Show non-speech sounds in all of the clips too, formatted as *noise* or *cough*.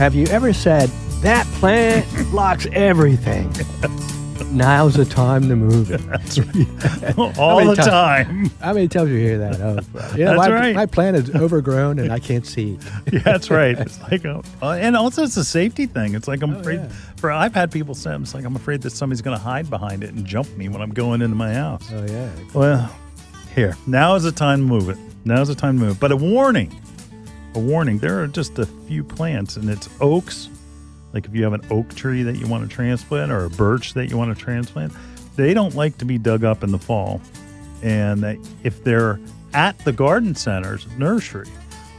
Have you ever said, that plant *laughs* blocks everything? Now's the time to move it. That's right. *laughs* *laughs* All the time. How many times do you hear that? Oh, know, That's my, right. my plant is overgrown and I can't see. Yeah, that's right. It's like, a, uh, and also it's a safety thing. It's like I'm Oh, afraid. yeah. For I've had people say, "It's like I'm afraid that somebody's going to hide behind it and jump me when I'm going into my house." Oh, yeah. Well, here now is the time to move it. Now is the time to move. But a warning, a warning. There are just a few plants, and it's oaks. Like if you have an oak tree that you want to transplant, or a birch that you want to transplant, they don't like to be dug up in the fall. And if they're at the garden center's nursery,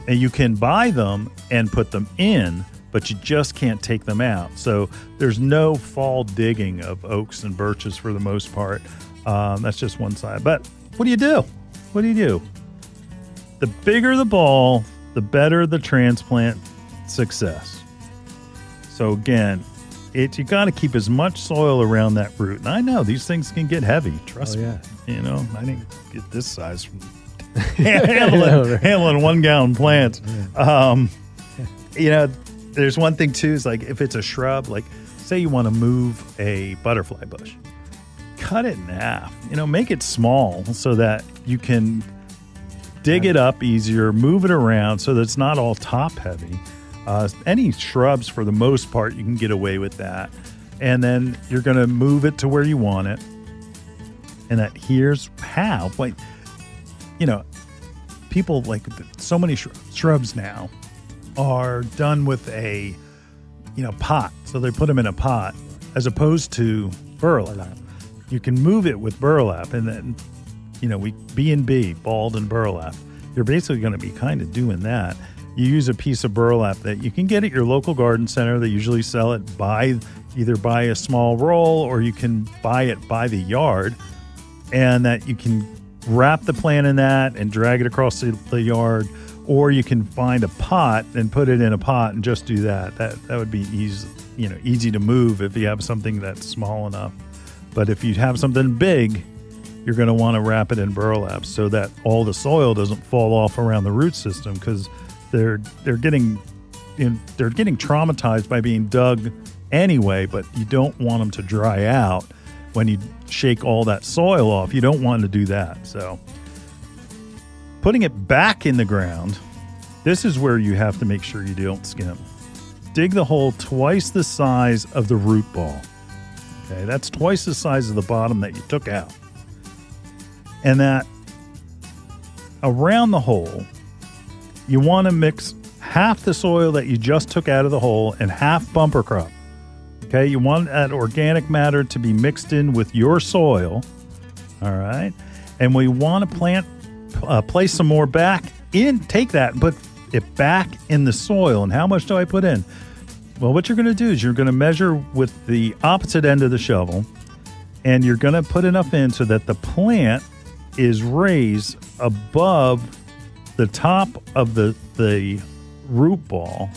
and you can buy them and put them in, but you just can't take them out. So there's no fall digging of oaks and birches for the most part. Um, that's just one side. But what do you do? What do you do? The bigger the ball, the better the transplant success. So again, it you got to keep as much soil around that root. And I know these things can get heavy. Trust Oh, me. You know, I didn't get this size from *laughs* *laughs* handling, handling one gallon plants. Um, *laughs* you know, there's one thing too is like if it's a shrub, like say you want to move a butterfly bush, cut it in half. You know, make it small so that you can dig it up easier, move it around so that it's not all top heavy. Uh, any shrubs, for the most part, you can get away with that. And then you're going to move it to where you want it. And that here's how. Like, you know, people like so many shr- shrubs now are done with a, you know, pot. So they put them in a pot as opposed to burlap. You can move it with burlap, and then, you know, we B and B, balled and burlap. You're basically going to be kind of doing that. You use a piece of burlap that you can get at your local garden center. They usually sell it by either buy a small roll or you can buy it by the yard, and that you can wrap the plant in that and drag it across the, the yard, or you can find a pot and put it in a pot and just do that. That that would be easy, you know, easy to move if you have something that's small enough. But if you have something big, you're going to want to wrap it in burlap so that all the soil doesn't fall off around the root system because they're they're getting know, they're getting traumatized by being dug anyway. But you don't want them to dry out when you shake all that soil off. You don't want to do that. So putting it back in the ground, this is where you have to make sure you don't skimp. Dig the hole twice the size of the root ball. Okay, that's twice the size of the bottom that you took out. And that around the hole, you want to mix half the soil that you just took out of the hole and half bumper crop. Okay, you want that organic matter to be mixed in with your soil. All right, and we want to plant, uh, place some more back in. Take that, and put it back in the soil. And how much do I put in? Well, what you're going to do is you're going to measure with the opposite end of the shovel, and you're going to put enough in so that the plant is raised above the top of the the root ball.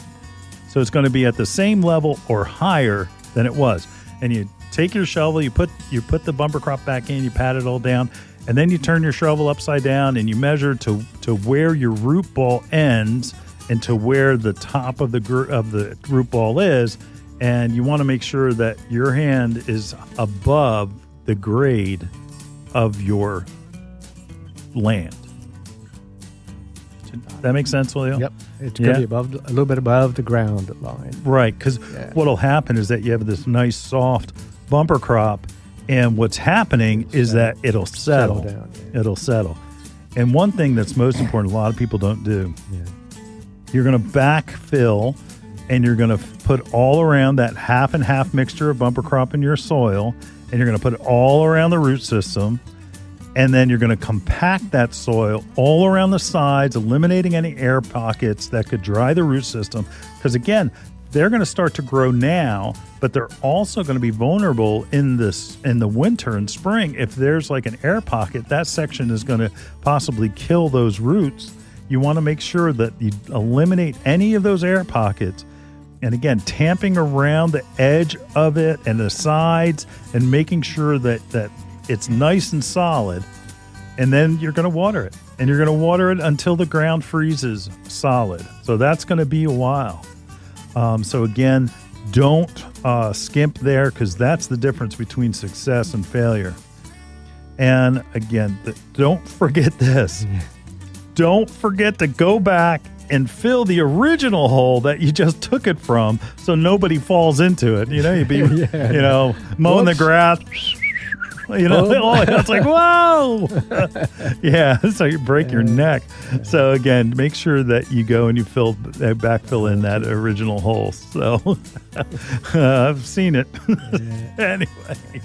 So it's going to be at the same level or higher than it was. And you take your shovel, you put you put the bumper crop back in, you pat it all down, and then you turn your shovel upside down and you measure to to where your root ball ends and to where the top of the of the root ball is, and you want to make sure that your hand is above the grade of your land. That makes sense, William? Yep. It's going to Yeah. be above, a little bit above the ground line. Right, because Yeah. what'll happen is that you have this nice soft bumper crop, and what's happening is that it'll settle. Settle down, yeah. It'll settle. And one thing that's most important, a lot of people don't do, Yeah. you're going to backfill, and you're going to put all around that half and half mixture of bumper crop in your soil, and you're going to put it all around the root system. And then you're going to compact that soil all around the sides, eliminating any air pockets that could dry the root system. Because again, they're going to start to grow now, but they're also going to be vulnerable in this in the winter and spring. If there's like an air pocket, that section is going to possibly kill those roots. You want to make sure that you eliminate any of those air pockets. And again, tamping around the edge of it and the sides and making sure that that it's nice and solid. And then you're going to water it. And you're going to water it until the ground freezes solid. So that's going to be a while. Um, so again, don't uh, skimp there because that's the difference between success and failure. And again, th- don't forget this. Don't forget to go back and fill the original hole that you just took it from, so nobody falls into it. You know, you'd be, *laughs* Yeah. you know, mowing Whoops. the grass. *laughs* You know, oh, *laughs* it's like whoa, *laughs* yeah. So you break your neck. So again, make sure that you go and you fill uh, backfill in that original hole. So uh, I've seen it. anyway,